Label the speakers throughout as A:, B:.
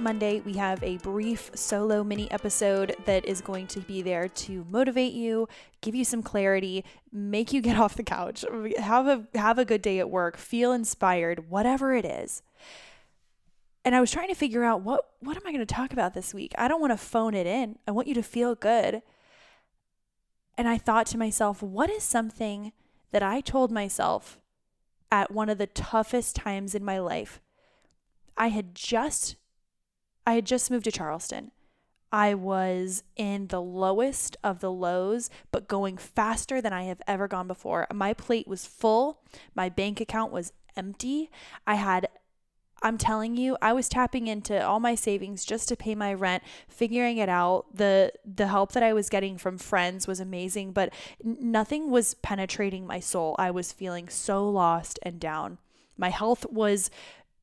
A: Monday, we have a brief solo mini episode that is going to be there to motivate you, give you some clarity, make you get off the couch, have a have a good day at work, feel inspired, whatever it is. And I was trying to figure out what what am I going to talk about this week? I don't want to phone it in. I want you to feel good. And I thought to myself, what is something that I told myself at one of the toughest times in my life? I had just I had just moved to Charleston. I was in the lowest of the lows, but going faster than I have ever gone before. My plate was full. My bank account was empty. I had I'm telling you, I was tapping into all my savings just to pay my rent, figuring it out. The the help that I was getting from friends was amazing, but nothing was penetrating my soul. I was feeling so lost and down. My health was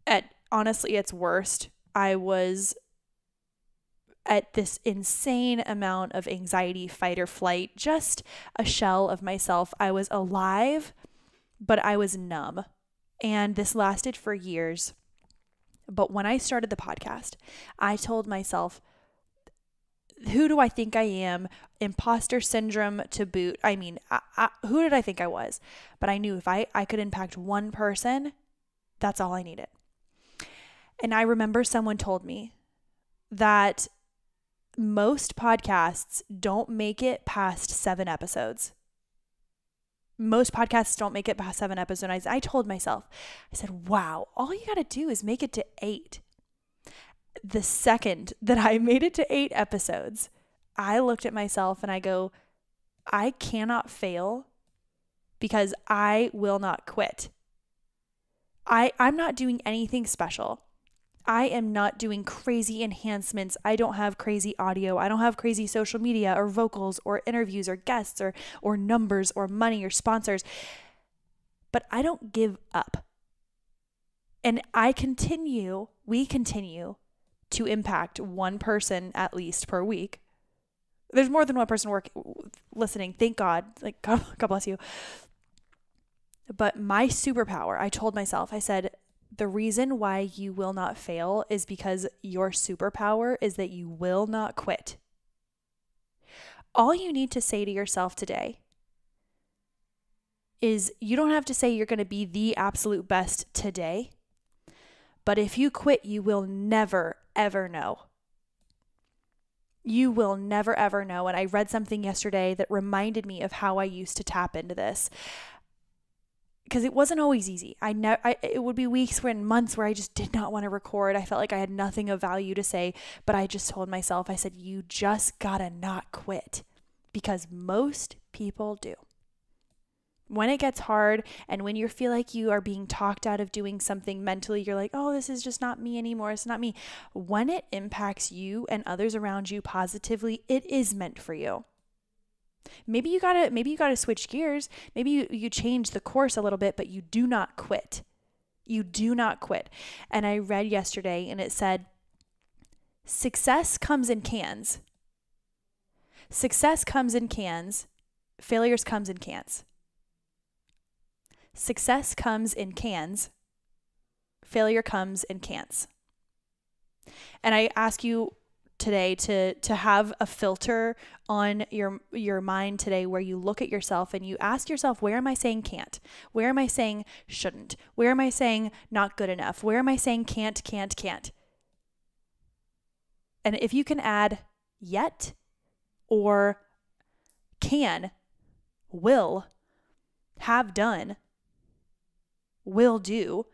A: at honestly its worst. I was at this insane amount of anxiety, fight or flight, just a shell of myself. I was alive, but I was numb. And this lasted for years. But when I started the podcast, I told myself, who do I think I am? Imposter syndrome to boot. I mean, I, I, who did I think I was? But I knew if I, I could impact one person, that's all I needed. And I remember someone told me that most podcasts don't make it past seven episodes most podcasts don't make it past seven episodes. I, told myself, I said, wow, all you got to do is make it to eight. The second that I made it to eight episodes, I looked at myself and I go, I cannot fail because I will not quit. I, I'm not doing anything special. I am not doing crazy enhancements. I don't have crazy audio. I don't have crazy social media or vocals or interviews or guests or or numbers or money or sponsors. But I don't give up. And I continue, we continue to impact one person at least per week. There's more than one person work listening. Thank God. Like God, God bless you. But my superpower, I told myself, I said, the reason why you will not fail is because your superpower is that you will not quit. All you need to say to yourself today is you don't have to say you're going to be the absolute best today, but if you quit, you will never, ever know. You will never, ever know. And I read something yesterday that reminded me of how I used to tap into this because it wasn't always easy. I know it would be weeks when months where I just did not want to record. I felt like I had nothing of value to say, but I just told myself, I said, you just gotta not quit because most people do. When it gets hard and when you feel like you are being talked out of doing something mentally, you're like, oh, this is just not me anymore. It's not me. When it impacts you and others around you positively, it is meant for you. Maybe you got to maybe you got to switch gears. Maybe you you change the course a little bit, but you do not quit. You do not quit. And I read yesterday and it said success comes in cans. Success comes in cans. Failures comes in cans. Success comes in cans. Failure comes in cans. And I ask you today to to have a filter on your your mind today where you look at yourself and you ask yourself where am I saying can't? Where am I saying shouldn't? Where am I saying not good enough? Where am I saying can't can't can't? And if you can add yet or can, will, have done, will do,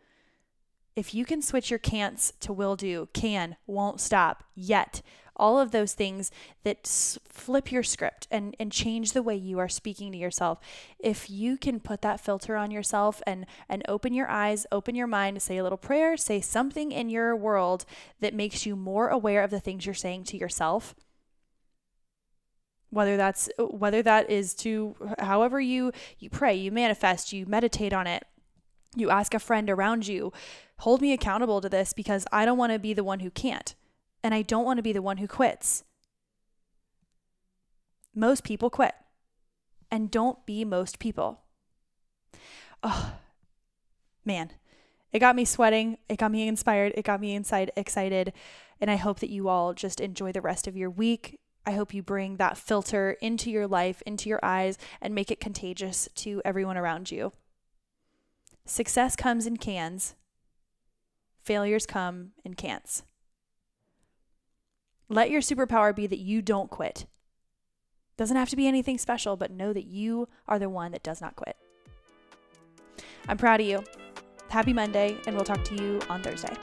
A: if you can switch your can'ts to will do, can, won't stop, yet, all of those things that flip your script and, and change the way you are speaking to yourself, if you can put that filter on yourself and, and open your eyes, open your mind, say a little prayer, say something in your world that makes you more aware of the things you're saying to yourself whether that's whether that is to however you you pray you manifest you meditate on it you ask a friend around you hold me accountable to this because I don't want to be the one who can't. And I don't want to be the one who quits. Most people quit. And don't be most people. Oh, man. It got me sweating. It got me inspired. It got me inside excited. And I hope that you all just enjoy the rest of your week. I hope you bring that filter into your life, into your eyes, and make it contagious to everyone around you. Success comes in cans, failures come in cans. Let your superpower be that you don't quit. Doesn't have to be anything special, but know that you are the one that does not quit. I'm proud of you. Happy Monday, and we'll talk to you on Thursday.